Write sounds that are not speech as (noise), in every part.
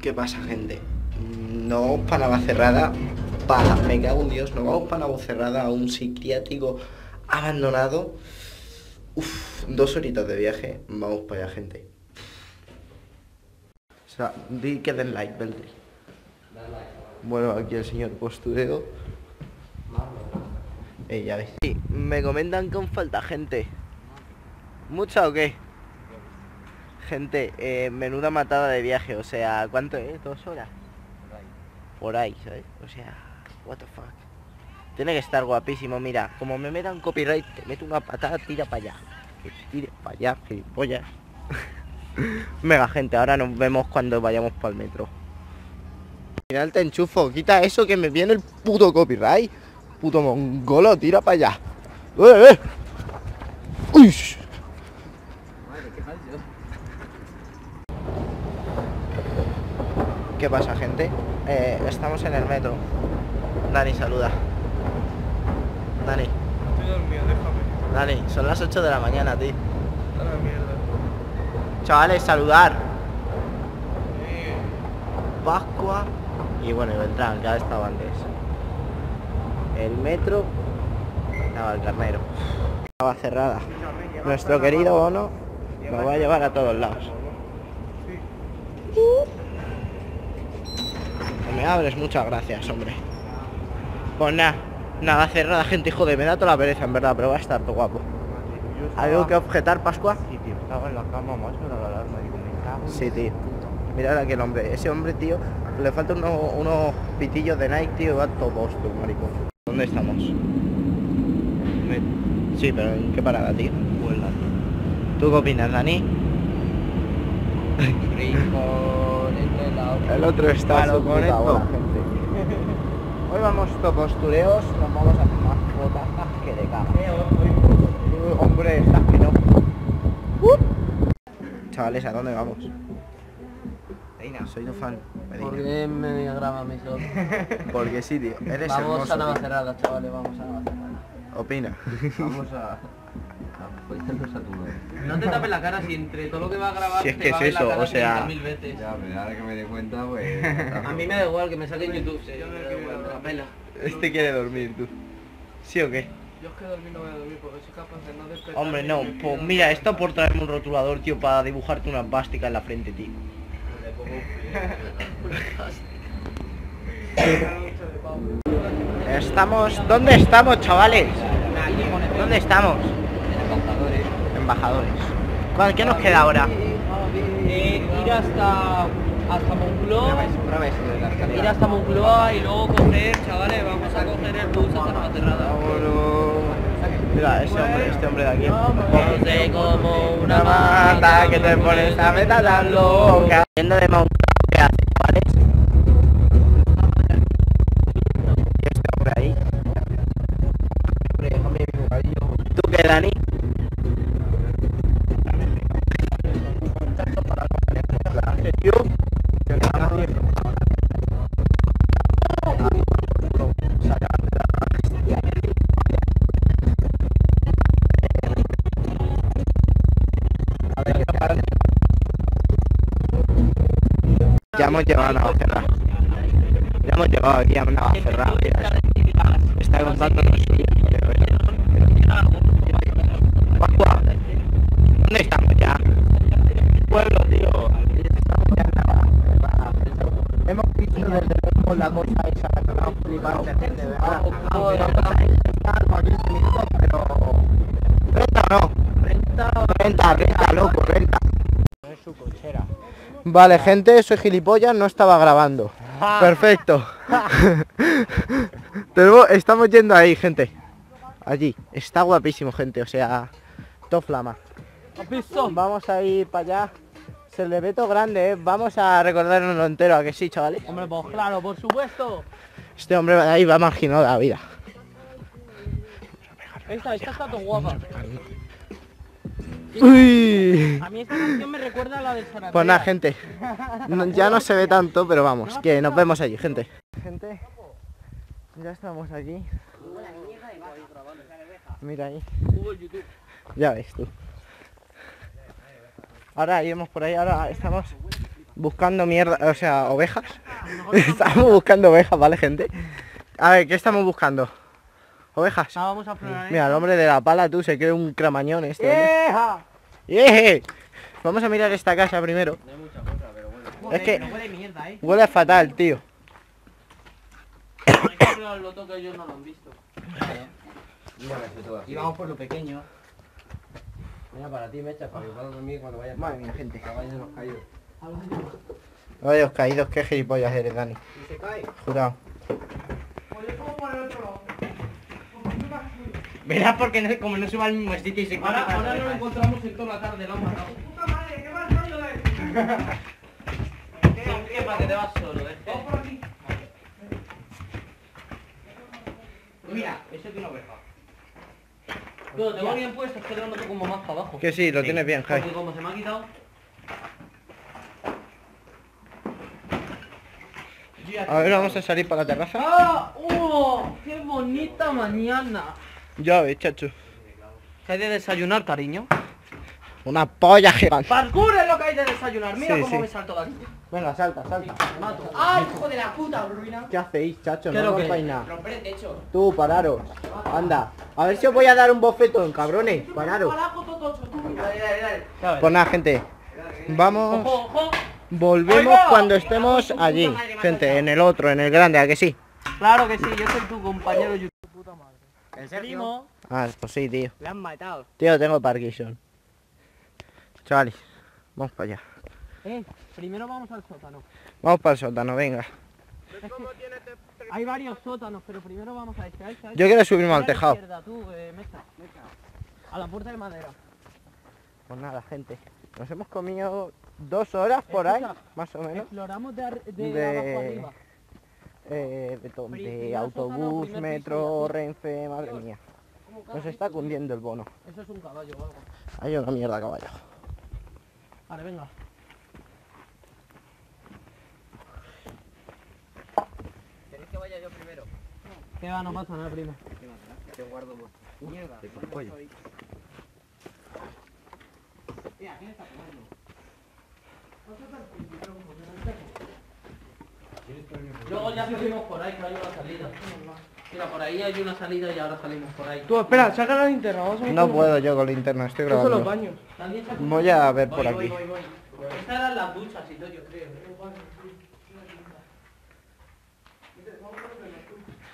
¿Qué pasa, gente? No para la cerrada, para, me cago en Dios, no vamos para la cerrada a un psiquiátrico abandonado. Uf, dos horitas de viaje, vamos para allá, gente. O sea, di que den like, Beltri. Bueno, aquí el señor postureo. Eh, ya ves. Sí, me comentan con falta gente. ¿Mucha o qué? Gente, eh, menuda matada de viaje, o sea, ¿cuánto es? ¿Dos horas? Por ahí, ¿sabes? O sea, what the fuck. Tiene que estar guapísimo, mira, como me metan copyright, te meto una patada, tira para allá. Que tire para allá, gilipollas. (laughs) Mega gente, ahora nos vemos cuando vayamos para el metro. Final te enchufo, quita eso que me viene el puto copyright. Puto mongolo, tira para allá. ¡Eh, eh! ¿Qué pasa, gente? Eh, estamos en el metro. Dani, saluda. Dani, Estoy dormido, déjame. Dani, son las 8 de la mañana, tío. A la mierda. Chavales, saludar. Eh, Pascua y bueno, y Beltrán, que ha estado antes. El metro, Navalcarnero. Estaba cerrada. Nuestro querido Bono nos va a llevar a todos lados. Me abres, muchas gracias, hombre. Pues nada, nada cerrada, gente, joder, me da toda la pereza, en verdad, pero va a estar todo guapo. ¿Algo que objetar, Pascua? Sí, tío, estaba en la cama, macho, la alarma, digo, me cago Sí, tío. Mira aquel hombre. Ese hombre, tío, le faltan unos, unos pitillos de Nike, tío, va todo bosto, maricón. ¿Dónde estamos? Me- Sí, pero ¿en qué parada, tío? Vuela, ¿Tú qué opinas, Dani? Otra. El otro está Claro, su con puta esto. bola, gente. (laughs) Hoy vamos to postureos, nos vamos a hacer más fotos que de cama. Uh, hombre, estás que no. Uh. Chavales, ¿a dónde vamos? Reina, soy tu fan. Medina. ¿Por qué me graba mi sol? (laughs) Porque sí, tío. Eres Vamos hermoso, a. Navacerrada, chavales, vamos a Navacerrada. Opina. Vamos a... novio. No te tapes la cara si entre todo lo que va a grabar Si es te que va es a ver la eso, cara o sea- 500.000 veces. Ya, pero ahora que me di cuenta, pues... (laughs) A mí me da igual que me saque en YouTube, sí, Yo me da igual, la pela. Este quiere dormir, tú. ¿Sí o qué? yo es que dormir no voy a dormir porque soy capaz de no despertar. Hombre, no. Pues mira, esto por traerme un rotulador, tío, para dibujarte una bástica en la frente, tío. Estamos... ¿Dónde estamos, chavales? ¿Dónde estamos? Embajadores. ¿Cuál- ¿Qué nos queda ahora? Eh, ir hasta hasta Moncloa, ir hasta Moncloa y luego coger, chavales, vamos a coger el bus hasta Navacerrada. Mira, ese hombre, este hombre de aquí. Ponte como una mata que te pones a meta tan loca. Yendo de Mount ¿qué hace, chavales? Este. ¿Tú qué, Dani? Hemos llegado a Navacerrada. Ya hemos llegado aquí a Navacerrada. Está contándonos su viaje, ¿verdad? Pascua, ¿dónde estamos ya? Pueblo, tío. Estamos ya en Navacerrada. Hemos visto desde lejos la cosa esa, que nos flipado, de verdad. La cosa esa, como 15 minutos, pero... ¿Renta o no? Renta, renta, loco, renta. Vale, gente, soy gilipollas, no estaba grabando. Perfecto. (laughs) Tenemos- estamos yendo ahí, gente. Allí. Está guapísimo, gente. O sea, todo flama. Vamos a ir para allá. Se le ve todo grande, ¿eh? Vamos a recordarnos entero, ¿a que sí, chavales? Hombre, pues claro, por supuesto. Este hombre de ahí va marginado la vida. Esta, esta está tan guapa. Uy. A mí esta canción me recuerda a la del San Pues nada, gente. no- ya no se ve tanto, pero vamos, que nos vemos allí, gente. Gente, ya estamos aquí. Mira ahí. Ya ves tú. Ahora iremos por ahí, ahora estamos buscando mierda, o sea, ovejas. (laughs) estamos buscando ovejas, ¿vale, gente? A ver, ¿qué estamos buscando? Ovejas. No, vamos a ¿eh? Mira, el hombre de la pala, tú, se cree un cramañón este. hombre. ¡Eja! ¡Eh! Vamos a mirar esta casa primero. No hay mucha cosa, pero bueno. Joder, Es que- no huele mierda, ¿eh? Huele fatal, tío. Loto que ellos no lo han visto. Y vamos por lo pequeño. Mira, para ti, Mecha, para que puedas dormir cuando vayas. Madre mía, gente. Caballos los caídos. Vaya, os caídos, qué gilipollas eres, Dani. ¿Y se cae? Jurado. Verás porque no, como no se va al mismo sitio y se Ahora, para ahora no lo encontramos en toda la tarde, lo han matado. ¿Qué para que te vas solo, eh? Mira, eso tiene oveja. Lo tengo bien puesto, es que lo noto como más para abajo. Que sí, lo tienes bien, Jai. Porque como se me ha quitado... A ver, vamos a salir para la terraza. ¡Ah! ¡Oh! ¡Qué bonita mañana! Ya ves, chacho. ¿Qué hay de desayunar, cariño? Una polla gigante. ¡Parkour es lo que hay de desayunar! Mira Sí, cómo sí. me salto de aquí. Venga, salta, salta. Me mato. ¡Ay, hijo de la puta, ruina! ¿Qué hacéis, chacho? ¿Qué No lo rompáis nada. Romper el techo. Tú, pararos. Anda. A ver si os voy a dar un bofetón, cabrones. Pararos. Pues nada, gente. Vamos. Volvemos cuando estemos allí. Gente, en el otro, en el grande, ¿a que sí? Claro que sí, yo soy tu compañero ¿En Primo, Ah, pues sí, tío. le han matado. Tío, tengo Parkinson. Chavales, vamos para allá. Eh, primero vamos al sótano. Vamos para el sótano, venga. Hay varios sótanos, pero primero vamos a este. a este, a este. Yo quiero subirme al a la tejado. tú, eh. A la puerta de madera. Pues nada, gente. Nos hemos comido dos horas por ahí, más o menos. Exploramos de, ar- de, De- abajo arriba. Eh, de, de autobús, metro. Renfe, madre mía. Nos está cundiendo el bono. Eso es un caballo o algo. Hay una mierda, caballo. Vale, venga. ¿Queréis que vaya yo primero? Que va, no pasa nada, primo. Yo guardo vuestro. Mierda. pollo. Luego ya salimos por ahí, que hay una salida. Mira, por ahí hay una salida y ahora salimos por ahí. Tú, espera, saca la linterna, vamos a ver No puedo yo con linterna, estoy Estos son los grabando. baños. ¿Alguien se Voy a ver Voy, por voy, aquí. voy, voy. Estas eran las duchas y todo, yo creo.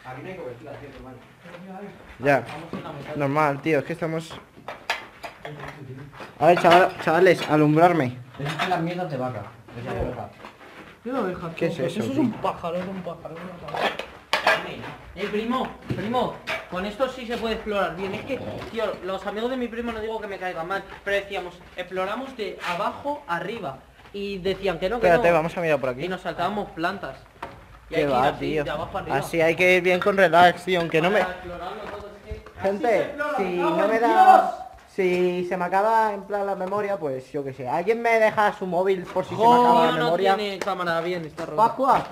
Aquí no hay cobertura, cierto, hermano. Ya, la normal, tío, es que estamos... A ver, chaval- chavales, alumbrarme. Esas son las mierdas de vaca. Esas de vaca. ¿Qué lo dejas? ¿Qué es eso, Eso es un pájaro, es un pájaro. una cabra. Eh, primo, primo, con esto sí se puede explorar bien. Es que, tío, los amigos de mi primo no digo que me caigan mal, pero decíamos, exploramos de abajo arriba. Y decían que no, que Espérate, no. vamos a mirar por Y aquí. nos saltábamos plantas. Y ¿Qué hay que ir va, así, tío? de abajo arriba. Así hay que ir bien con relax, tío, aunque no me... Para explorarlo todo, es que- Gente, si ¡Cago no me da... Si se me acaba en plan la memoria, pues yo qué sé. ¿Alguien me deja su móvil por si se me acaba la no memoria? tiene cámara bien, está roto. Pascua,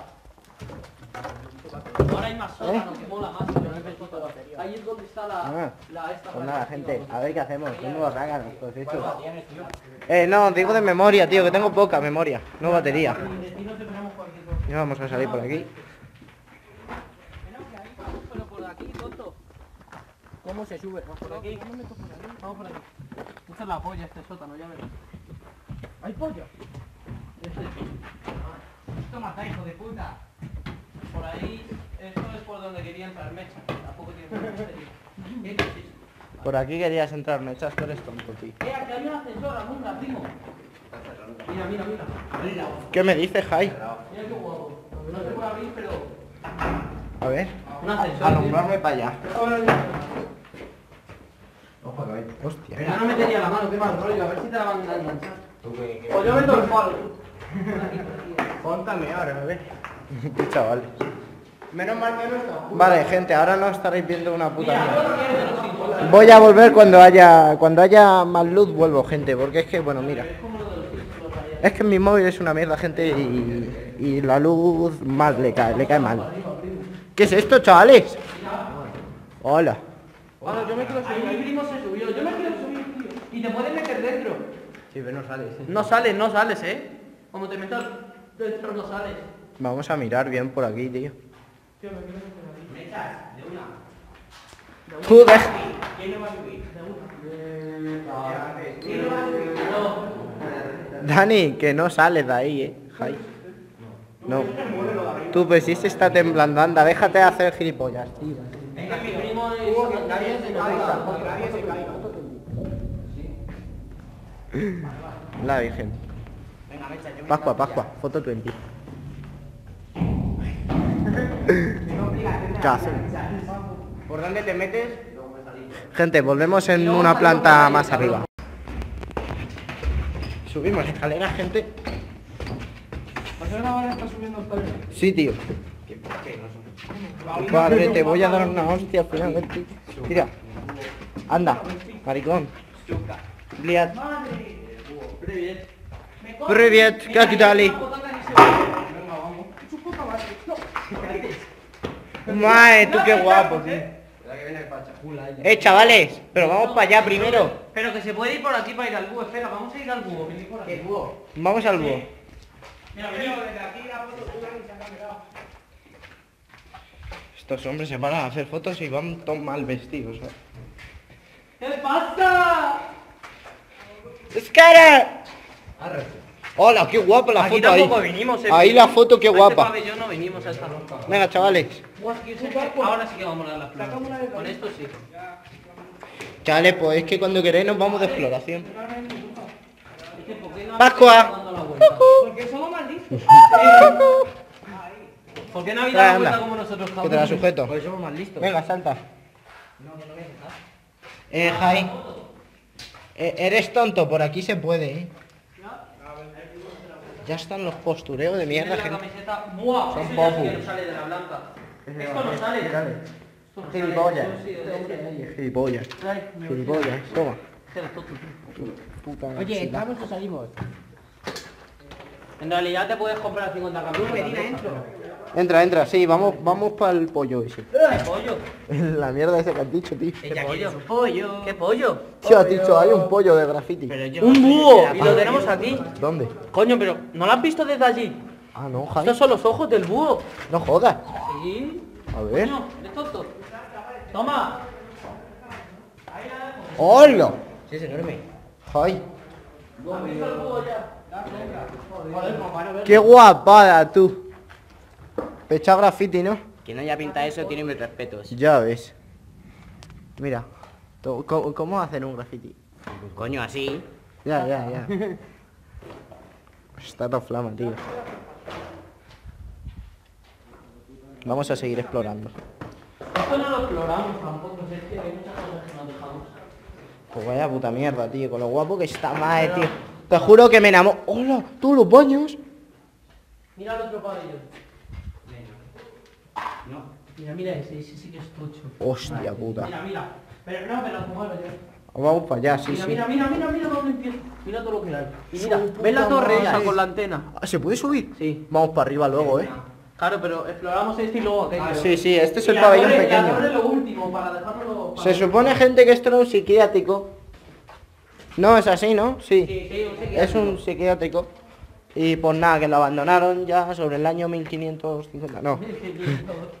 Ahora hay más sótano, que mola más, pero necesito batería. Ahí es donde está la... Ah, la esta pues nada, gente, a ver qué hacemos. Menudo ráganos, pues esto. Eh, no, digo de memoria, tío, que tengo poca memoria, no batería. Ya vamos a salir por aquí. Pero por aquí, tonto. ¿Cómo se sube? Vamos por aquí. Vamos por aquí. Esta es la polla, este sótano, ya verás. ¿Hay polla? Esto mata, hijo de puta. Por ahí, esto es por donde quería entrar Mecha. Tampoco tiene mucho misterio. ¿Qué dices? Por aquí querías entrar, me echas, tú eres tonto, tío. Eh, aquí hay un ascensor, Amunda, primo. Mira, mira, mira. ¿Qué me dices, Jai? Mira qué guapo. No se puede abrir, pero... A ver. Alumbrarme para allá. Ojo, que hay. Hostia. Yo no metería la mano, qué mal rollo. A ver si te la van a enganchar. Pues yo meto el palo. Póntame ahora, a ver. (laughs) Qué chavales. Menos mal que no está. Vale, gente, ahora no estaréis viendo una puta mierda. Voy a volver cuando haya cuando haya más luz vuelvo, gente, porque es que bueno, mira. Es que mi móvil es una mierda, gente, y, y la luz mal le cae, le cae mal. ¿Qué es esto, chavales? Hola. Ahora yo me quiero subir. Mi primo se subió. Yo me quiero subir, tío. Y te puedes meter dentro. Sí, pero no sales. No sales, no sales, ¿eh? Como te metas dentro no sales. Vamos a mirar bien por aquí, tío. Tú deja- Dani, que no sales de ahí, eh. Jai. No. Tú, pues si este está temblando, anda, déjate de hacer gilipollas, tío. Venga, mi primo es... La Virgen. Pascua, Pascua, foto 20. ¿Qué haces? ¿Por dónde te metes? Gente, volvemos en una planta más arriba. Subimos escaleras, gente ¿Por qué ahora está subiendo el pelo? Sí, tío. Padre, te voy a dar una hostia finalmente. Mira. Anda, maricón. Bliat. Привет, как дали? Mae, tú qué guapo, tío. Eh, chavales, pero vamos para allá primero. Pero que se puede ir por aquí para ir al búho. Espera, vamos a ir al búho. Venid por aquí. Vamos al búho. Estos hombres se paran a hacer fotos y van todos mal vestidos. ¿eh? ¿Qué pasa? ¡Escara! Hola, qué guapa la Aquí foto ahí. vinimos, eh. Ahí la foto, qué A este guapa. pabellón no venimos a esta. Venga, chavales. Ahora sí que vamos a dar la flor. Con esto sí. Chavales, pues es que cuando queréis nos vamos de exploración. Es que, ¿por qué no Pascua. Porque somos malditos. ¿Por qué no habéis Trae, dado la vuelta anda. como nosotros, Que te la sujeto. Pues somos más listos. Venga, salta. Eh, Jai. Eh, eres tonto, por aquí se puede, eh. Ya están los postureos de mierda, la gente. camiseta. ¡Buah! Son Eso ya sí popu. que no sale de la blanca. Esto no sale. Esto no sale. Gilipollas. Esto. Gilipollas. Gilipollas, toma. Puta Oye. ¿entramos o salimos? En realidad te puedes comprar 50 camisas. Medina, entro. Entra, entra, sí, vamos, vamos para el pollo ese. ¿Qué pollo? La mierda esa que has dicho, tío. ¿Qué pollo? pollo? ¿Qué pollo? Tío, has dicho, hay un pollo de graffiti. Un búho. Y lo tenemos aquí. ¿Dónde? Coño, pero ¿no lo has visto desde allí? Ah, no, Jai. Estos son los ojos del búho. No jodas. Sí. A ver. Coño, ¿eres tonto? Toma. ¡Hola! Sí, es enorme. ¡Qué guapada, tú! Pecha graffiti, ¿no? Quien haya pintado eso tiene mis respetos. Ya ves. Mira. ¿Cómo, cómo hacen un graffiti? Coño, así. Ya, ya, ya. Está todo flama, tío. Vamos a seguir explorando. Esto no lo exploramos tampoco, es que hay muchas cosas que nos dejamos. Pues vaya puta mierda, tío. Con lo guapo que está madre, tío. Te juro que me enamoro. ¡Hola! ¿Tú los baños? Mira el otro pabellón. No. Mira, mira ese, ese sí que es tocho. Hostia puta. Mira, mira. Pero no, pero como yo. Vamos para allá, sí, Mira, sí. mira, mira, mira, mira dónde empieza. Mira todo lo que hay. Y mira, ¿ves la torre esa con la antena? Ah, ¿Se puede subir? Sí. Vamos para arriba luego, ¿eh? Claro, pero exploramos este y luego aquello. Sí, sí, este es el pabellón torre- pequeño. es lo último, para dejarlo... para- Se supone, gente, que esto era un psiquiátrico. No, es así, ¿no? Sí. Sí, sí, un psiquiátrico. Es un psiquiátrico. Y pues nada, que lo abandonaron ya sobre el año 1550. No.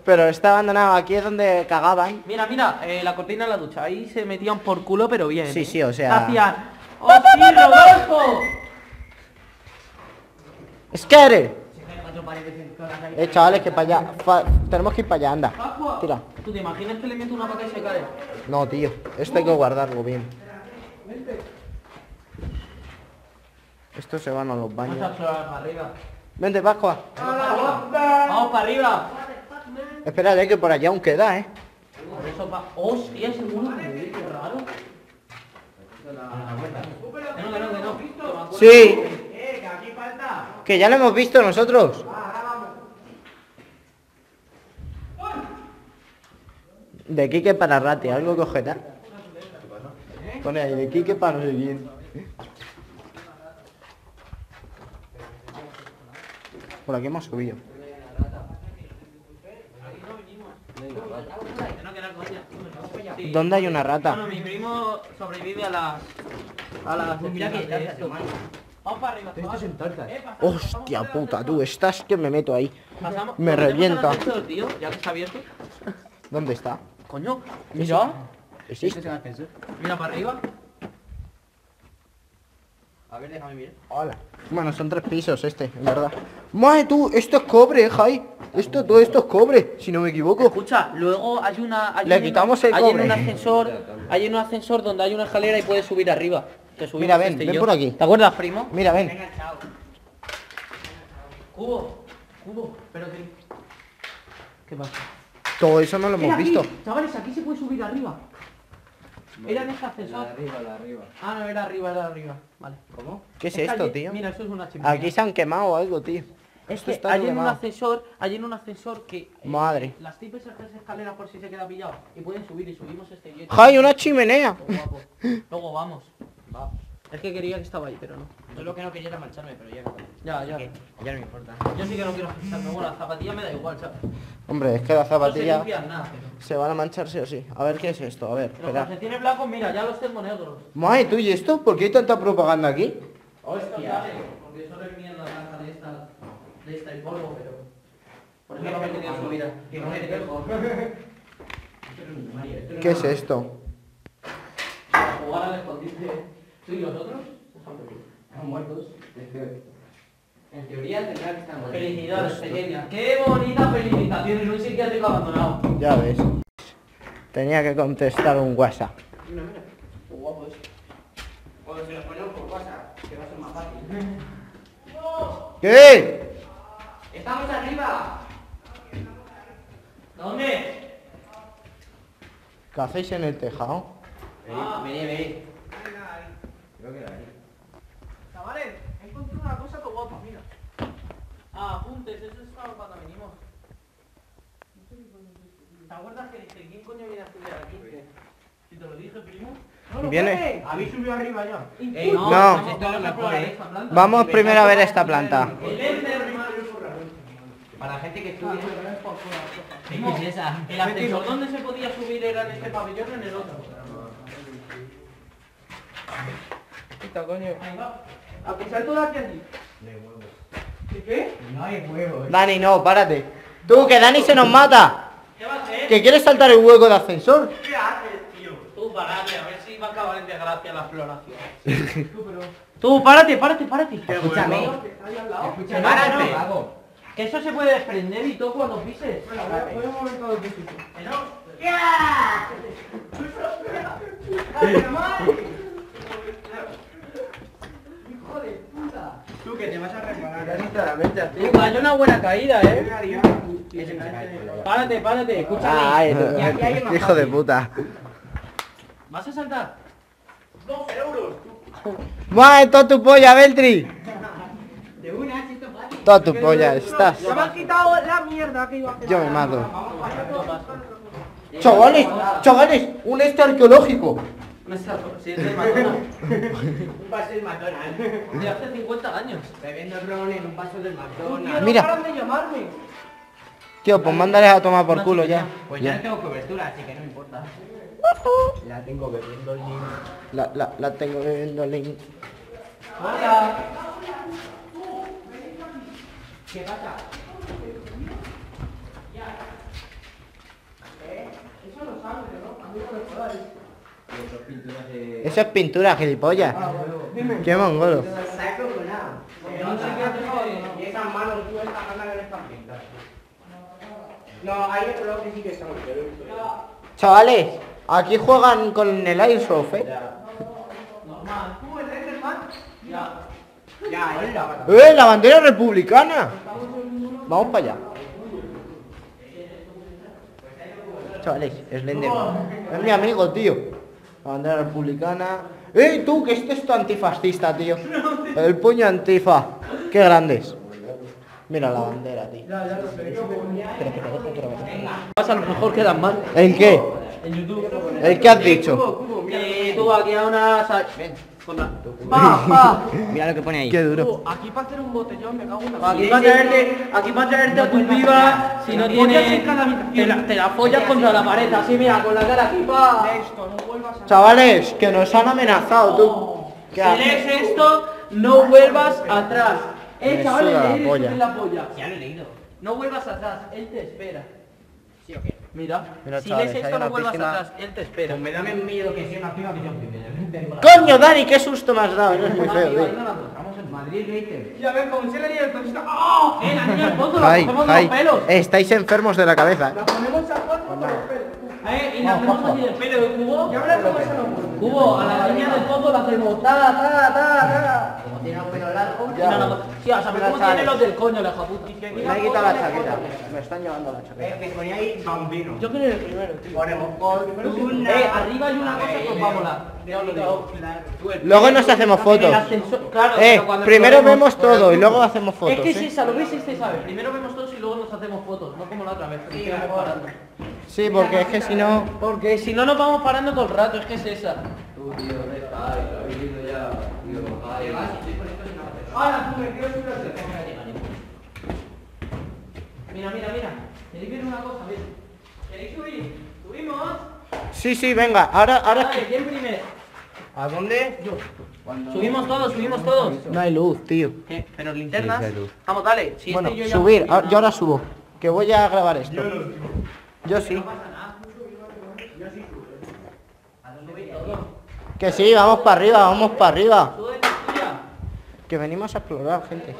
Pero está abandonado. Aquí es donde cagaban. Mira, mira, eh, la cortina de la ducha. Ahí se metían por culo, pero bien. Sí, ¿eh? sí, o sea- Hacían... ¡Oh, sí, Rodolfo! ¡Esquere! Eh, chavales, que para allá. Fa- Tenemos que ir para allá, anda. Pascua, Tira. ¿Tú te imaginas que le meto una paca y se cae? No, tío. Esto hay que guardarlo bien. Estos se van a los Vamos a baños. explorar para arriba. Vente, Pascua. Vamos para arriba. Espérate, que por allá aún queda, ¿eh? Por eso va... ¡Hostia, seguro que me qué raro! No, no, no. Acuerdo. Sí. Que ya lo hemos visto nosotros. De Quique para Rate, algo que objetar. Pone ahí, de Quique para no sé quién. Por aquí hemos subido. ¿Dónde hay una rata? Bueno, mi primo sobrevive a las... Hala, Pues que que. Vamos para arriba, Esto chaval. es en tortas. Eh, Hostia puta, tú, estás que me meto ahí. Pasamos- Me revienta. ascensor, tío, ya que está abierto. ¿Dónde está? Coño, mira. ¿Existe? es el ascensor. Mira para arriba. A ver, déjame mirar. Hola. Bueno, son tres pisos este, en verdad. Madre tú, esto es cobre, Jai. Esto, todo esto es cobre, si no me equivoco. Escucha, luego hay una... Hay Le un- quitamos el hay cobre. un ascensor, hay un ascensor donde hay una escalera y puedes subir arriba. Que subimos Mira, ven, este ven yo. por aquí. ¿Te acuerdas, primo? Mira, ven. Venga, chao. Cubo, cubo, pero que... ¿Qué pasa? Todo eso no lo hemos aquí, visto. Chavales, aquí se puede subir arriba. Era en este ascensor. arriba, la arriba. Ah, no, era arriba, era arriba. Vale. ¿Cómo? ¿Qué es que esto, allí- tío? Mira, eso es una chimenea. Aquí se han quemado algo, tío. Es Esto que está hay en un ascensor, hay en un ascensor que... eh, Madre. Las tipes tres escaleras por si se queda pillado. Y pueden subir y subimos este y ¡Jai, una chimenea! Luego vamos. Va. Es que quería que estaba ahí, pero no. Yo lo que no quería era mancharme, pero ya. Ya, ya. Que Ya no me importa. Yo sí que no quiero fijarme. Bueno, la zapatilla me da igual, ¿sabes? Hombre, es que las No se zapatillas limpian nada, pero... se van a manchar sí o sí. A ver qué es esto, a ver, Los espera. calcetines blancos, mira, ya los tengo negros. Madre, tú, ¿y esto? ¿Por qué hay tanta propaganda aquí? Hostia. Porque eso es mierda blanca de esta, de esta y polvo, pero... Por eso no me he querido subir. Que no me dejo. (laughs) ¿Qué es esto? Para jugar al escondite. ¿Tú y los otros? Están muertos. En teoría tendrá que estar muertos. Felicidades, pequeña. Qué bonita felicitación en un psiquiátrico abandonado. Ya ves. Tenía que contestar un WhatsApp. Mira, mira. Qué guapo es. O si los ponemos por WhatsApp, que va a ser más fácil. (laughs) ¿Qué? ¡Estamos arriba! ¿Dónde? ¿Qué hacéis en el tejado? Ah. Vení, vení, vení. Creo que era ahí. Chavales, he encontrado una cosa que guapa, mira. Ah, apuntes, eso es para cuando venimos. ¿Te acuerdas que dije, ¿quién coño viene a estudiar aquí? Si te lo dije, primo. Viene. ¿Habéis subido arriba ya? Ey, No. esto lo eh. esta planta. Vamos primero a ver esta planta. El Ender, Para la gente que estudia. Primo, ¿Qué es esa? el ascensor donde se podía subir era en este pabellón o en el otro. Quita, coño. Ahí va. ¿A que salto de aquí allí? ¿Qué qué? No hay huevos. Dani, no, párate. Tú, que Dani se nos mata. ¿Qué va a hacer? ¿Que quieres saltar el hueco de ascensor? ¿Qué haces, tío? Tú párate, a ver si va a acabar en desgracia la exploración. (laughs) Tú, pero... Tú, párate, párate, párate. Escúchame. Ahí al lado. Escúchame. Párate. no. Que eso se puede desprender y todo cuando pises. Venga, voy, un momento a ver Que no. ¡Hijo (laughs) de puta! Tú que te vas a reparar. sinceramente, Tú, cayó una buena caída, eh. Párate, párate, escúchame. Hay (laughs) más hijo de fácil. puta. ¿Vas a saltar? 12 euros. ¡Madre, toda tu polla, Beltri! De una, si esto es fácil. Toda tu polla, estás. Se me ha quitado la mierda que iba a hacer. Yo me mato. Chavales, chavales, un este arqueológico. No está, si es (laughs) del McDonald's. Un vaso del McDonald's. De hace 50 años. Bebiendo ron en un vaso del Tío, McDonald's. no Mira. paran de llamarme. Tío, pues mándales a tomar por culo ya. Pues ya Ya. no tengo cobertura, así que no me importa. La tengo bebiendo el niño. La, la, la tengo bebiendo link. Hola. ¿Qué pasa? Eso no sangre, ¿no? A mí no me jodas. Eso es pintura, gilipollas. Dime. Qué mongolo. Saco con nada. No sé qué ganas que hay otro sí que. Chavales, aquí juegan con el Airsoft, eh. Normal. Ya. Ya. ¡Eh, la bandera republicana! Vamos para allá. Chavales, Slenderman. Es mi amigo, tío. La bandera republicana. ¡Eh, tú, que este es tu antifascista, tío! El puño antifa. ¡Qué grandes! Mira la bandera, tío. Vas a lo mejor quedan mal. ¿El qué? En YouTube. ¿El qué has dicho? Que tú aquí a una... Ven. Con la... Pa, pa. Mira lo que pone ahí. Qué duro. Tú, aquí para hacer un botellón me cago en la Aquí para traerte, aquí para traerte a tu piba, si no tienes, te la, te la follas contra la pared, así mira, con la cara aquí, pa. Esto, no vuelvas a... Chavales, que nos han amenazado, tú. ¿Qué si haces? lees esto, no vuelvas atrás. Eh, chavales, la polla. en la polla. Ya lo he leído. No vuelvas atrás, él te espera. ¿Sí o qué? Mira, Mira, si chavales, lees hay esto, una no vuelvas piscina. atrás, él te espera. Pues me da miedo que sea una piba que yo primero. ¡Coño, Dani! ¡Qué susto me has dado! Eres muy feo, tío. Vamos en Madrid, Leite. Ya ves, como se le el cosita. ¡Oh! Eh, la niña del pozo, la Ay, cogemos de ay. los pelos. Estáis enfermos de la cabeza. La ponemos a cuatro con los pelos. Eh, y la hacemos así del pelo de cubo. Ya verás cómo se nos. Cubo, a la niña del pozo la hacemos ta, ta, ta, ta. Tiene un pelo largo. Y nada más. Sí, a saber cómo tiene los del coño, la japuta. Me he quitado la chaqueta. Me están llevando la chaqueta. Eh, me ponía ahí bambino. Yo quiero ir el primero, tío. Ponemos fortuna. Eh, arriba hay una cosa que os va a. Ya. Luego nos hacemos fotos. Claro, Eh, pero primero vemos todo y luego hacemos fotos. Es que es ¿eh? esa, lo veis, este sabe. Primero vemos todos y luego nos hacemos fotos, no como la otra vez. Sí, porque es que si no... Porque si no nos vamos parando todo el rato, es que es esa. Ahora tú me quiero subir al teléfono. Mira, mira, mira. ¿Queréis ver una cosa? Mira. ¿Queréis subir? ¿Subimos? Sí, sí, venga. Ahora, ahora Vale, que... ¿quién primero? ¿A dónde? Yo. Subimos todos, subimos todos. No hay luz, tío. ¿Qué? ¿Pero linternas? Sí, hay luz. Vamos, dale. Si Bueno, este yo ya subir. Ah, nada. Yo ahora subo. Que voy a grabar esto. Yo sí. Que sí, vamos para arriba, vamos para arriba. Que venimos a explorar, gente.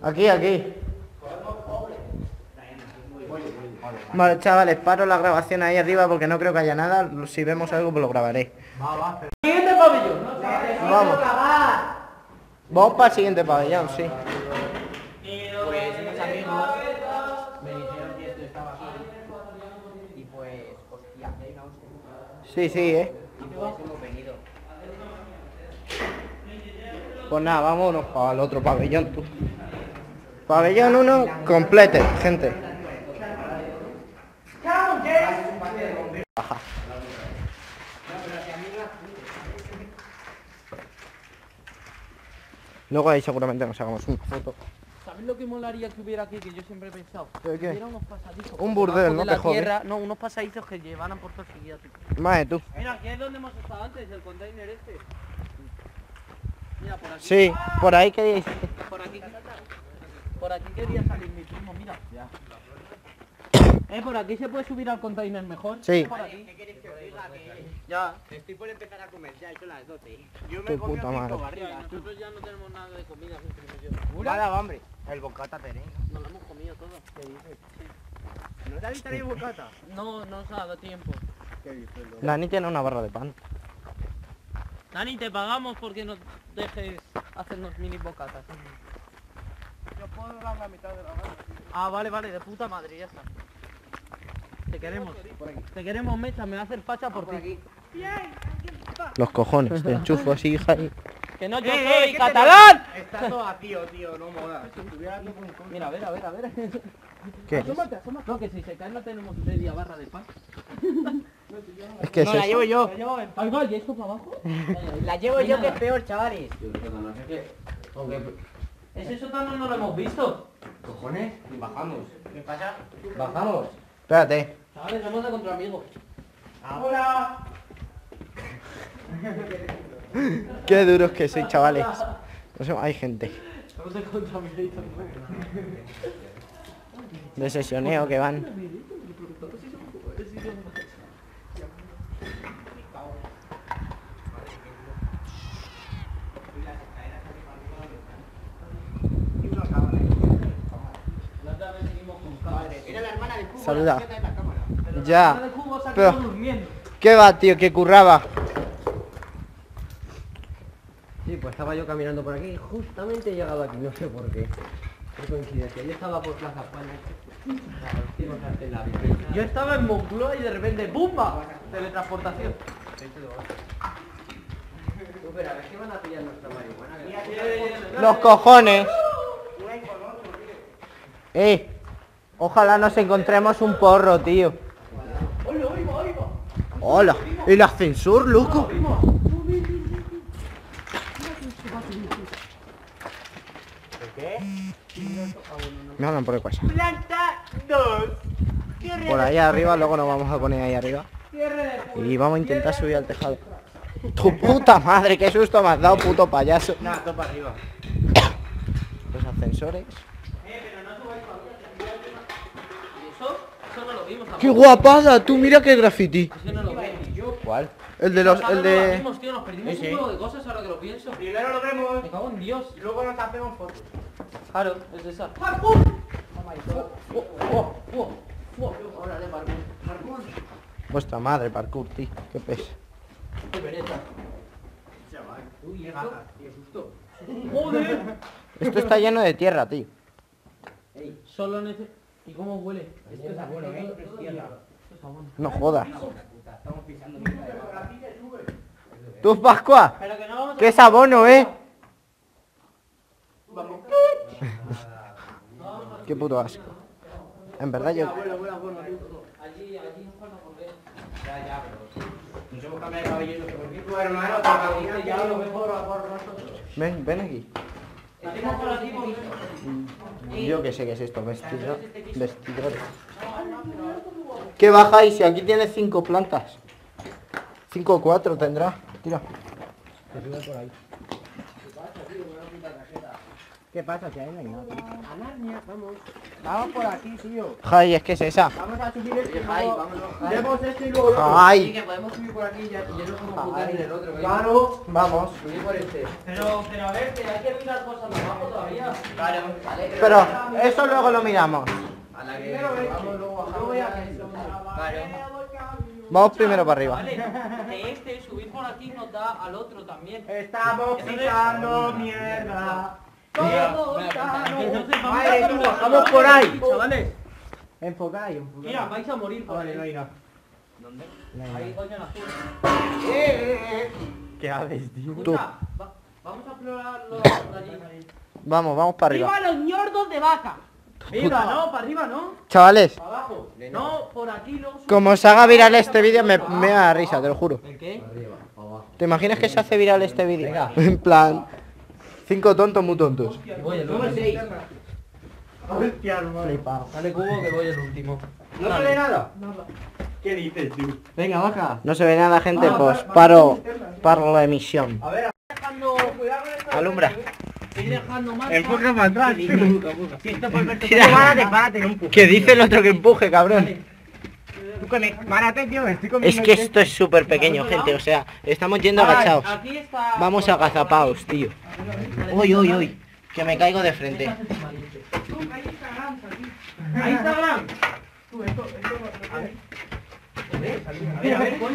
Aquí, aquí. Vale, chavales, paro la grabación ahí arriba porque no creo que haya nada. Si vemos algo, pues lo grabaré. Siguiente pabellón. Vamos. Vamos para el siguiente pabellón, sí. Pues unos amigos me dijeron que esto estaba aquí. Y pues, hostia. Sí, sí, eh. Y pues hemos venido. Pues nada, vámonos para el otro pabellón, tú. Pabellón 1, complete, gente. Luego ahí seguramente nos hagamos una foto. ¿Sabes lo que molaría que hubiera aquí? Que yo siempre he pensado. ¿El qué? Hubiera unos pasadizos. Un burdel, ¿no? de la Que jode. tierra. No, unos pasadizos que llevaran por todo el sitio. Madre tú. Mira, aquí es donde hemos estado antes, el container este. Mira, por aquí. Sí, por ahí queríais. Por aquí. Por aquí quería salir mi primo, mira. Eh, por aquí se puede subir al container mejor. Sí. Por aquí. Ya. Estoy por empezar a comer, ya, son las 12. Yo puta madre. Tío, y nosotros ya no tenemos nada de comida, yo. Nada, hombre. El bocata tenéis. Nos lo hemos comido todo. ¿Qué dices? ¿No te habéis traído bocata? No, no nos ha dado tiempo. Dani tiene una barra de pan. Dani, te pagamos porque nos dejes hacernos mini bocatas. Yo puedo dar la mitad de la gana. Ah, vale, vale, de puta madre, ya está. Te queremos. Te queremos, Mecha, me va a hacer facha por ti. Los cojones, te enchufo así, hija. y- Que no, yo Eh, eh, soy ¿qué catalán. Está todo vacío, tío, no modas. Mira, a ver, a ver, a ver. ¿Qué? No, que si se cae no tenemos media barra de pan. Es que es No, la eso. llevo yo. Va, ¿y esto para abajo? La llevo yo que es peor, chavales. Ese sótano no lo hemos visto. Cojones, bajamos. ¿Qué pasa? Bajamos. Espérate. Chavales, vamos a contra amigos. Ahora. Qué duros que sois, chavales. No sé, hay gente. (laughs) De sesioneo que van. Saluda. Ya. de Cubo se ha Pero- quedado durmiendo. ¿Qué va, tío? Que curraba. Sí, pues estaba yo caminando por aquí y justamente he llegado aquí, no sé por qué. Qué coincidencia. Yo estaba por Plaza España. Yo estaba en Moncloa y de repente ¡Bumba! Teletransportación. Los cojones. Eh. Ojalá nos encontremos un porro, tío. Hola. El ascensor, loco. ¿Qué? Me hablan por el WhatsApp. Planta 2. Por ahí arriba, luego nos vamos a poner ahí arriba. Y vamos a intentar subir al tejado. Tu puta madre, qué susto me has dado, puto payaso. Nada, todo para arriba. Los ascensores. Eso, eso no lo vimos ¡Qué guapada! Tú mira qué graffiti. Eso no lo vimos. ¿Cuál? El de los, el de... nos perdimos un huevo de cosas ahora que lo pienso. Primero lo vemos Me cago en Dios. y luego nos hacemos fotos. Claro, es esa. Vuestra madre, parkour, tío. Qué pesa. Qué pereza. Uy, esto. Qué susto. ¡Joder! Esto está lleno de tierra, tío. Solo necesito... ¿Y cómo huele? Esto es bueno, ¿eh? No jodas. Estamos. ¿Tú, Pascua? ¿Qué es abono, eh? Qué puto asco. En verdad yo... Allí, allí nos falta por ver. Ya, ya, pero. Nos hemos cambiado de cabello. porque tu hermano te camina ya lo mejor por nosotros. Ven, ven aquí. Salimos por aquí. Yo que sé qué es esto, vestidor. Vestidor. ¿Qué bajáis? Si aquí tiene cinco plantas. Cinco o cuatro tendrá. Tira. ¿Qué pasa? Si ahí no hay nada. vamos. Vamos por aquí, tío. Jai, es que es esa. Vamos a subir este y Jai. Vemos este y luego el otro. Sí, Jai. que podemos subir por aquí ya, y ya no somos putas en el otro. ¿eh? Claro. Vamos. Subir por este. Pero, pero a ver, que hay que mirar cosas de abajo todavía. Vale, vale. Pero eso luego lo miramos. A la que Primero vamos, luego bajamos. Luego ya eso. Claro. Vamos primero para arriba. Vale, de este subir por aquí nos da al otro también. Estamos pisando mierda. Vamos Madre a tú, por ahí. Chavales, Enfoca ahí, enfoca. mira, vais a morir por Vale, ahí. no hay nada. Ahí, coño, en azul. ¿Qué haces, tío? Tú. Escucha, va- vamos a explorar los allí. Vamos, vamos para arriba. ¡Viva los ñordos de vaca! ¡Viva, no! ¡Para arriba, no! Chavales, ¡Para abajo! No, por aquí sube- como se haga viral este vídeo me, me da risa, te lo juro. ¿El qué? ¿Te imaginas que se hace viral este vídeo? En plan, cinco tontos muy tontos. Voy el Flipao. Dale cubo que voy el último. ¿No sale nada? ¿Qué dices tú? Venga, baja. No se ve nada, gente, pues paro, paro la emisión. A ver, Dejando... Alumbra. Estoy dejando más... enfoca para atrás. Por ver- Párate, párate, no empujes. ¿Qué dice el otro que empuje, cabrón? Tú con el- Párate, tío, me estoy comiendo Es que esto es súper pequeño, gente, o sea, estamos yendo agachados. Está... Vamos agazapaos, tío. Uy, uy, uy, que me caigo de frente. Ahí Instagram.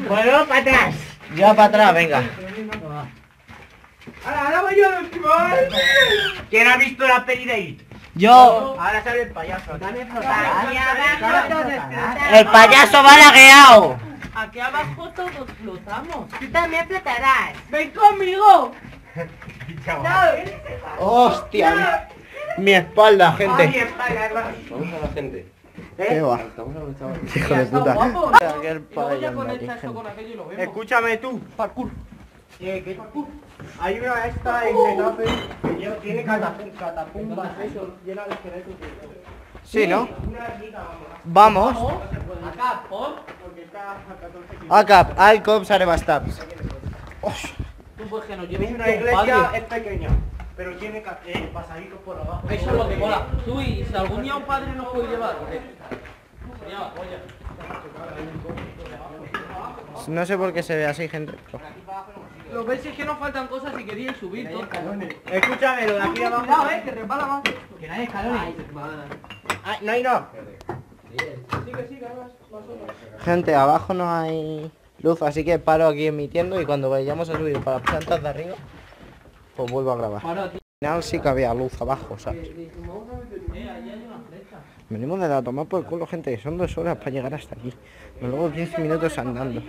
Bueno, para atrás. Ya para atrás, venga. Ahora, ahora voy yo último. ¿Quién ha visto la peli de It? Yo, Ahora sale el payaso. Dame el payaso va lagueado. Aquí abajo todos flotamos. Tú también flotarás. ¡Ven conmigo! (laughs) Hostia, mi, mi espalda, gente. Vamos a la gente. ¿Qué va? Hijo de puta. Escúchame tú, parkour. Eh, ¿qué? Hay una esta en Getafe que lleva- tiene catapumbas, eso, llena de esqueletos. Sí, ¿no? Una vamos. Vamos. Acá, por... Porque está a 14 kilómetros. Acap, al cops arebastaps. Tú pues que nos lleves un La iglesia es pequeña, pero tiene eh, pasaditos por abajo. Eso es lo que mola. Tú y si algún día un padre nos puede llevar, ¿qué? Sería la polla. No sé por qué se ve así, gente. Lo ves es que nos faltan cosas y queríais subir todo. Escúchame, lo de aquí abajo. Cuidado, eh, que resbala más. Que no hay escalones. Ay, no hay no. Gente, abajo no hay luz, así que paro aquí emitiendo y cuando vayamos a subir para las plantas de arriba, pues vuelvo a grabar. Al final sí que había luz abajo, ¿sabes? Eh. Venimos de la toma por el culo, gente, son dos horas para llegar hasta aquí. Y luego 15 minutos andando.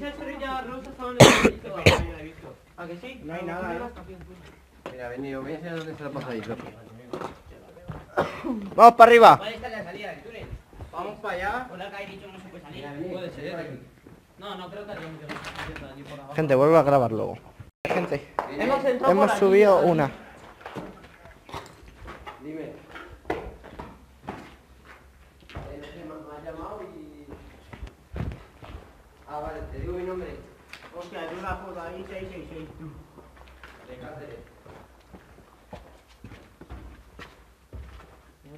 De abajo. Esa estrella rosa estaba en el pasillo de abajo. ¿A que sí? No hay nada. Mira, vení, os voy a enseñar dónde está el pasadito. ¡Vamos para arriba! ¿Cuál está la salida del túnel? Vamos para allá. Por la que hay dicho no se puede salir. Puede ser. No, no creo que. Gente, vuelvo a grabar luego. Gente, Hemos aquí, subido una. Dime. Eh, no sé, me me has llamado y... Ah, vale, te digo mi nombre. Hostia, hay una foto ahí, 666. De Cáceres.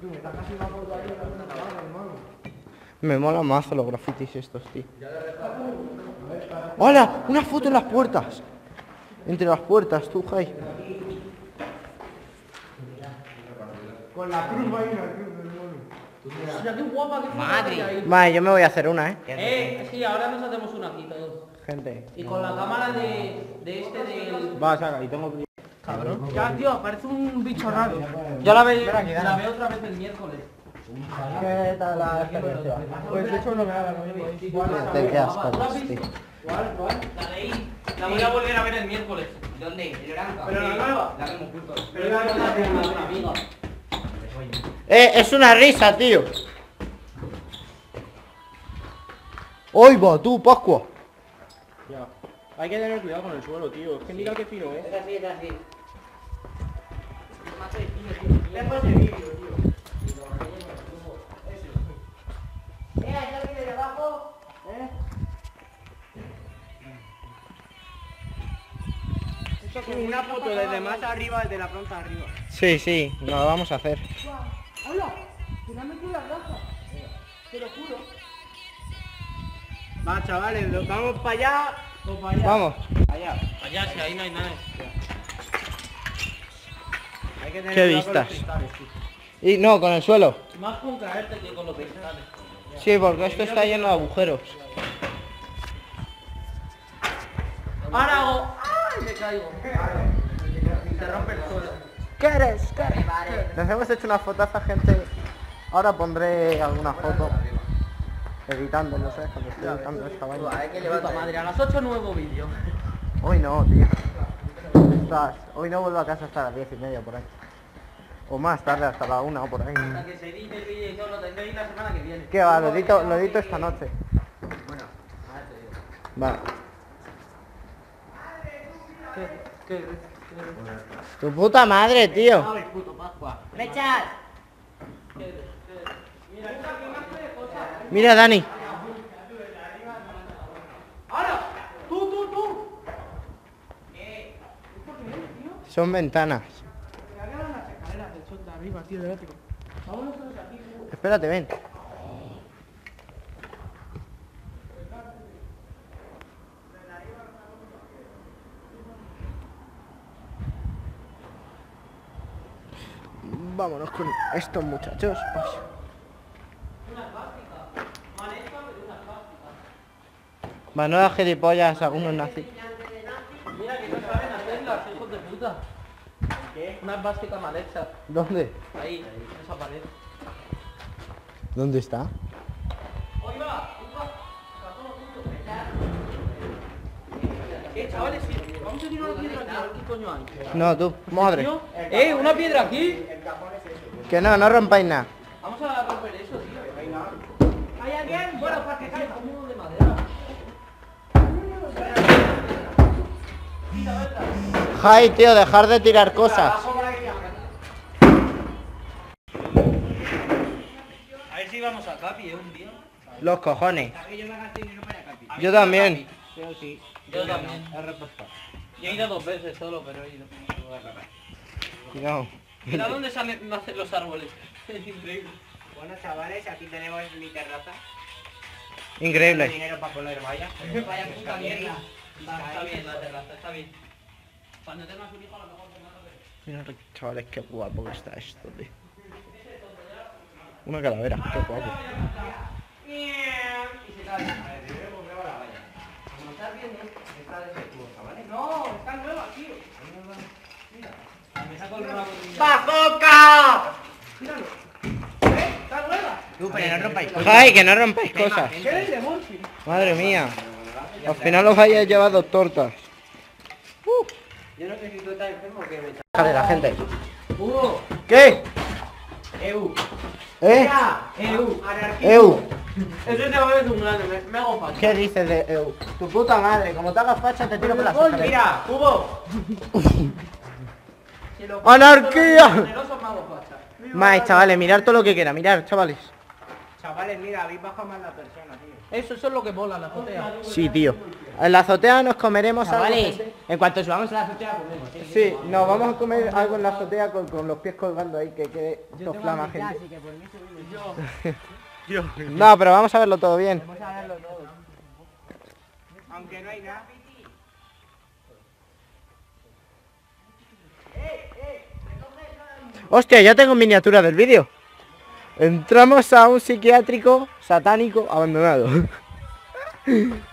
Tú, me sacas una foto ahí, una cámara, hermano. Me mola más los grafitis estos, tío. ¡Hola! ¡Una foto en las puertas! Entre las puertas, tú, Jai. Con la cruz ahí, la cruz qué guapa, qué Madre. Vale, yo me voy a hacer una, ¿eh? Eh, sí, ahora nos hacemos una aquí todos. Gente. Y con la cámara de, de este del... Va, saca, y tengo... Cabrón. Ya, tío, parece un bicho raro. Ya la, ve, la veo otra vez el miércoles. ¿Qué tal la experiencia? Pues de hecho no me da lo mismo. Te quedas ¿Tú la visto? ¿Cuál, cuál? La leí. La voy a volver a ver el miércoles. ¿Dónde? ¿En Oranca? Pero la nueva. La vemos juntos. Pero la nueva una amiga. ¡Eh! ¡Es una risa, tío! ¡Hoy va, tú, Pascua! Ya. Hay que tener cuidado con el suelo, tío. Es que mira qué fino es. Es así, es así. Una foto desde más arriba, desde la planta arriba. Sí, sí, lo vamos a hacer. ¡Hola! ¡Que me metido las gafas! Te lo juro. Va, chavales, ¿nos vamos para allá o para allá? Vamos. Allá. Allá, si ahí no hay nada. Hay que tener Qué cuidado con los vistas. cristales, tío. Y no, con el suelo. Más con caerte que con los cristales. Sí, porque esto está lleno de agujeros. Ahora hago... ¡Ay! Me caigo. Se rompe el suelo. ¿Qué eres? ¿Qué eres? Nos hemos hecho una fotaza, gente. Ahora pondré alguna foto. Editando, no sé, cuando estoy editando esta vaina. Hay que levantar. madre, a las 8 nuevo vídeo. Hoy no, tío. Estás- Hoy no vuelvo a casa hasta las diez y media por ahí. O más tarde, hasta la una o por ahí. Hasta que se edite el vídeo y todo lo tendréis la semana que viene. ¿Qué va? Lo edito, lo edito esta noche. Bueno, ahora te digo. Va. ¿Qué? ¿Qué? Tu puta madre, tío. Pascua. ¡Mechas! Mira, Dani. ¡Ahora! ¡Tú, tú, tú! Son ventanas. Espérate, ven. Vámonos con estos muchachos. Das gilipollas algunos nazis. Mira que no saben hacerlas, hijos de puta. ¿Qué? Una básicas mal hecha. ¿Dónde? Ahí, en esa pared. ¿Dónde está? ¡Oiga! ¡Oiga! Está todo junto. ¿Qué, chavales? Una piedra aquí, qué coño hay. No, tú, madre. Tío, ¡Eh, una piedra aquí! Que no, no rompáis nada. Vamos a romper eso, tío. ¿Hay alguien? Bueno, para que caiga un muro de madera. Jai, tío, dejar de tirar cosas. A ver si vamos a Capi, ¿eh? Un día. Los cojones. Yo también. Yo también. Yo he ido dos veces solo, pero he ido. Cuidado. Mira dónde salen, nacen los árboles. (laughs) Es increíble. Bueno, chavales, aquí tenemos mi terraza. Increíble. Dinero para poner vallas. Vaya puta mierda. Está, bien la terraza, está bien. Cuando tengas un hijo a lo mejor te mando Mira, chavales, qué guapo que está esto, tío. Una calavera, qué guapo. No, está nueva, tío. Me saco el rabo. ¡Bajoca! ¿Eh? ¡Está nueva! Tú, pero no rompáis. Jai, que no rompáis cosas. ¿Qué eres de Morphy? Madre mía. Al final os hayáis llevado tortas. Yo no sé si tú estás enfermo o qué me Déjale la gente. ¡Hugo! ¿Qué? EU. ¿Eh? EU. Eu. Ese chaval es un grande, me, me hago facha. ¿Qué dices de Eu? Tu puta madre, como te hagas facha te tiro por las escaleras. Mira, Hugo. (laughs) Si ¡Anarquía! Generoso me hago facha. Más, chavales, mirar todo lo que quiera, mirar, chavales. Chavales, mira, habéis bajado más la persona, tío. Eso, eso es lo que mola la azotea. Sí, tío. En la azotea nos comeremos algo. Gente. en cuanto subamos a la azotea comemos. ¿eh? Sí, nos vamos a comer algo en la azotea con, con los pies colgando ahí, que quede todo flama, gente. Así que por mí subimos. (laughs) No, pero vamos a verlo todo bien. Vamos a verlo todo. Aunque no hay nada. Hostia, ya tengo miniatura del vídeo. Entramos a un psiquiátrico satánico abandonado. (laughs)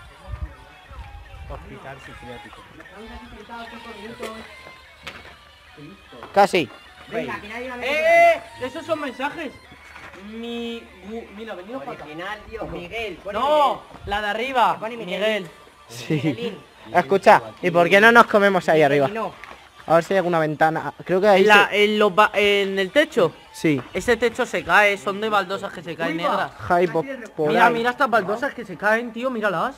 Casi. Venga, que nadie va a ver. ¡Eh! Esos son mensajes. Mi... gu- Mira, venido para acá. Original, tío. Miguel. pone No, la de arriba. Pone Miguel. Miguel. Sí. Escucha, ¿y por qué no nos comemos ahí arriba? No. A ver si hay alguna ventana. Creo que ahí La- se- en, los ba- en el techo. Sí. Ese techo se cae, son de baldosas que se caen negras. Mira, mira estas baldosas que se caen, tío, míralas.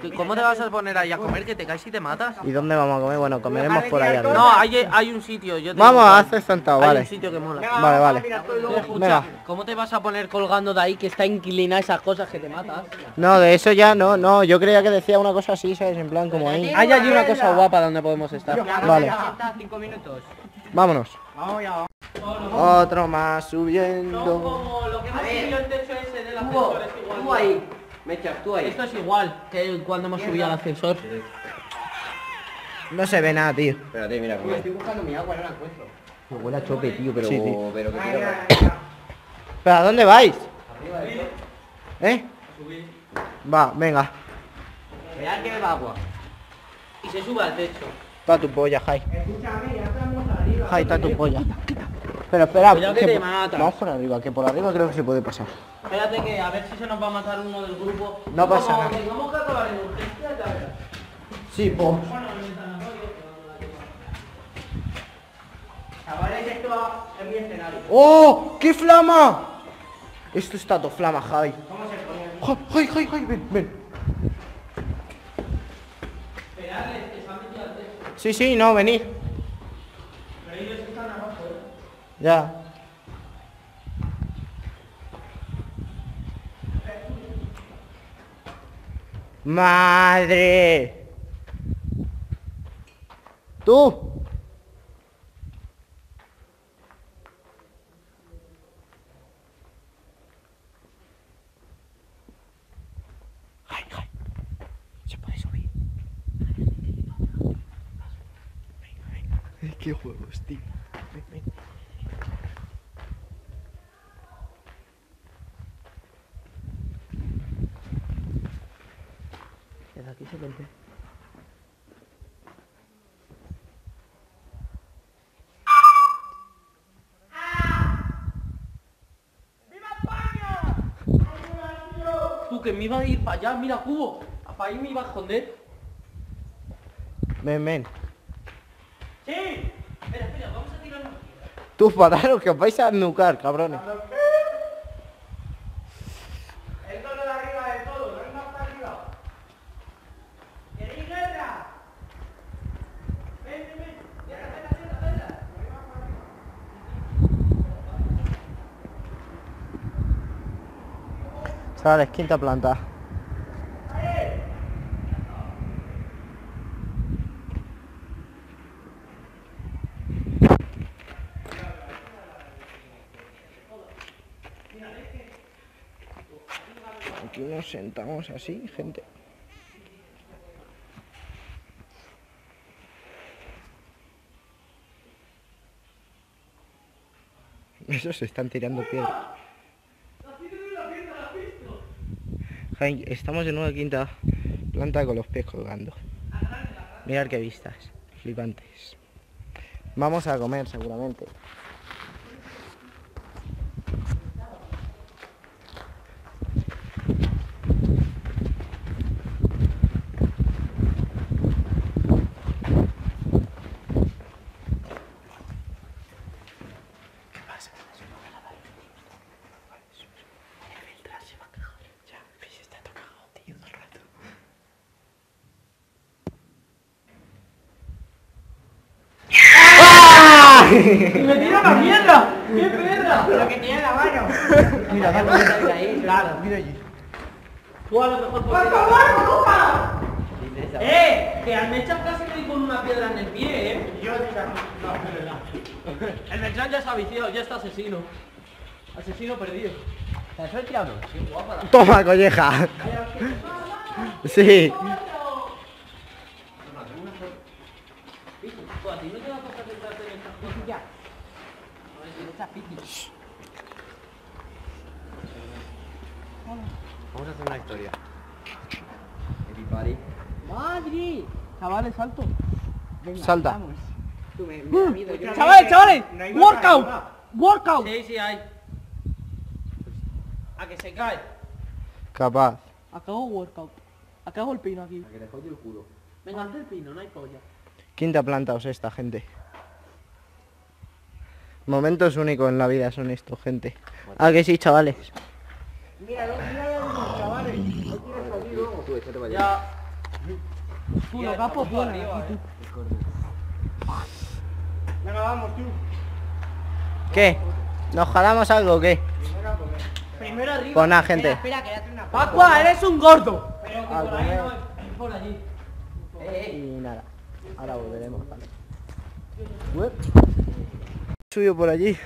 ¿Qué- ¿Cómo te vas a poner ahí a comer que te caes y te matas? ¿Y dónde vamos a comer? Bueno, comeremos por ahí arriba. No, hay, hay un sitio, yo te Vamos hacer sentado, Hay vale. un sitio que mola. Venga, Vale, vale. Escucha, Venga. ¿cómo te vas a poner colgando de ahí que está inclinada esas cosas que te matas? No, de eso ya no, no. Yo creía que decía una cosa así, ¿sabes? En plan como ahí. Hay allí una cosa guapa donde podemos estar. Vale. Cinco minutos. Vámonos. Vamos ya. Otro más subiendo. como lo que hemos subido el techo ese Hugo, igual. tú ahí. Me echas tú ahí. Esto es igual que cuando hemos subido al ascensor. No se ve nada, tío. Espérate, mira. Tío, estoy buscando mi agua, no la encuentro. Huele a chope, tío, pero, Sí, tío. pero que Ay, ay, ay. ¿Pero a dónde vais? ¿Eh? Va, venga. Mirad que beba agua. Y se sube al techo. Está tu polla, Jai. Escúchame, ya estamos arriba. Jai, está tu polla. Pero espera, Cuidado que que te matas. vamos por arriba, que por arriba creo que se puede pasar. Espérate que a ver si se nos va a matar uno del grupo. No pasa Como nada. Tengamos que acabar en urgencia, verás. Sí, pues. Chavales, esto es mi escenario. ¡Oh! ¡Qué flama! Esto está todo flama, Javi. ¡Jai, Jai, Jai, Jai! Ven, ven. Sí, sí, no, venid. Ya. ¡Madre! ¡Tú! Se puede subir tío. Ven, ven. Pe- Tú que me iba a ir para allá, mira cubo. Para ahí me iba a esconder. Ven, ven. Sí. Espera, espera, vamos a tirar una Tú pararos que os vais a nucar, cabrones. El tono de arriba de todo, no hay más para arriba. ¿Queréis guerra? Ven, ven, ven. Guerra, guerra, guerra, guerra. No hay más para arriba. Chavales, quinta planta. Aquí nos sentamos así, gente. Esos se están tirando piedras. Estamos en una quinta planta con los pies colgando. Mirad qué vistas, flipantes. Vamos a comer seguramente. ¿Qué pasa? ¡Y me tira la mierda! ¡Qué perra! Lo que tiene en la mano. Mira, ahí, claro. Mira allí. Tú a lo mejor ¡Por favor, Luca! ¡Eh! Que al Mechan casi me di con una piedra en el pie, ¿eh? Yo te No, es verdad. El Mechan ya está viciado, ya está asesino. Asesino perdido. ¿Te has tirado? Sí, guapa. la- Toma, colleja. Sí. Tú, a ti no te da cosa sentarte en esta cosa. Ya. A ver si le echas piti. Vamos a hacer una historia. Everybody. ¡Madre! Chavales, salto. Venga, Salta. vamos. Tú me, me da miedo. yo- ¡Chavales, chavales! No hay más ¡Workout! ¡Workout! Sí, sí hay. A que se cae. Capaz. Acá hago workout. Acá hago el pino aquí. A que te jode el culo. Venga, haz el pino, no hay polla. Quinta planta os esta, gente. Momentos únicos en la vida son estos, gente. Ah, que sí, chavales. Míralo, míralo, chavales. Tú, échate para allá. Ya. Tú, los gapos buenos aquí, tú. Venga, vamos, tú. ¿Qué? ¿Nos jalamos algo o qué? Primero arriba. Pues nada, gente. Espera, que le hace una foto. ¡Pacua, eres un gordo! Pero que por ahí no es por allí. Y nada. Ahora volveremos, vale. Uep. Subido por allí.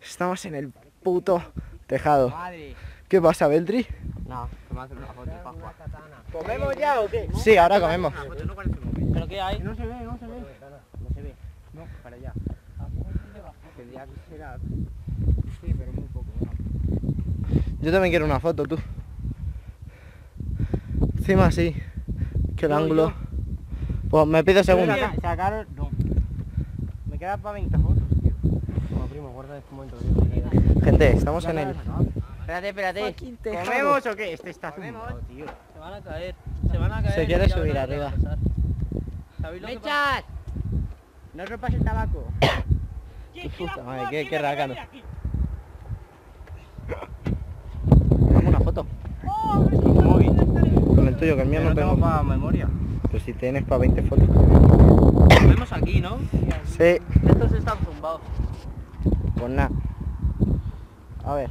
Estamos en el puto tejado. Madre. ¿Qué pasa, Beltri? No, que me hace una foto, Pascua. ¿Comemos ya o qué? Sí, ahora comemos. ¿Pero qué hay? No se ve, no se ve. No se ve. No, para allá. Tendría que ser a- Sí, pero muy poco. Yo también quiero una foto, tú. Encima sí. Que el ando. Pues me pido segundo. Sacaron... No. Me queda para 20 fotos, tío. Como primo, guarda este momento. Gente, estamos en el... Espérate, espérate. ¿Comemos o qué? Este está zumbado, tío. Se van a caer. Se van a caer. Se quiere subir arriba. ¡Mechas! No rompas el tabaco. (coughs) Qué puta madre, qué, qué rácano. Dame una foto. Con el tuyo, que el mío no tengo. para memoria. Pues si tienes para 20 fotos. Nos vemos aquí, ¿no? Sí. Estos están zumbados. Pues nada. A ver.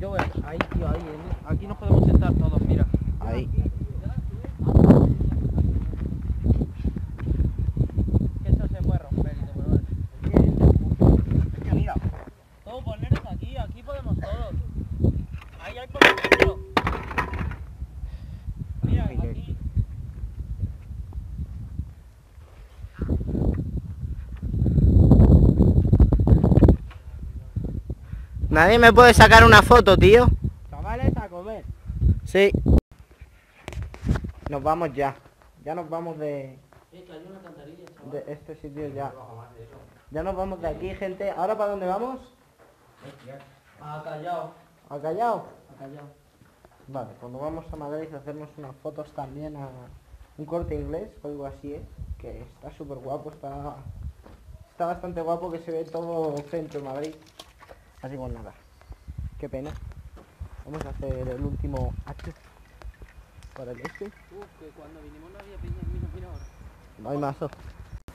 Yo voy a- ahí, tío, ahí. Aquí nos podemos sentar todos, mira. Ahí. Esto se puede romper y te. Es que mira. Todo poneros aquí, aquí podemos todos. Ahí hay por ejemplo. Mira, aquí. Nadie me puede sacar una foto, tío. Chavales, a comer. Sí. Nos vamos ya. Ya nos vamos de, que hay una alcantarilla, chaval. de este sitio ya. Ya nos vamos de aquí, gente. ¿Ahora para dónde vamos? Ah, callao. ¿A Callao? Ah, callao. Vale, cuando vamos a Madrid a hacernos unas fotos también a un corte inglés o algo así, ¿eh? que está súper guapo, está, está bastante guapo que se ve todo centro de Madrid. Así pues nada, qué pena. Vamos a hacer el último acto para el este. No hay mazo.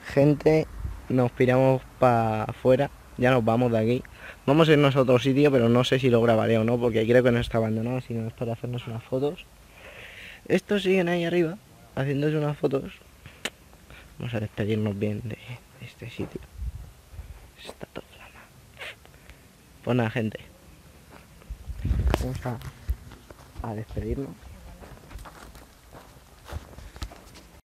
Gente, nos piramos para afuera, ya nos vamos de aquí. Vamos a irnos a otro sitio, pero no sé si lo grabaré o no, porque creo que no está abandonado, sino es para hacernos unas fotos. Estos siguen ahí arriba, haciéndose unas fotos. Vamos a despedirnos bien de este sitio. Está todo nada, gente. Vamos a, a despedirnos.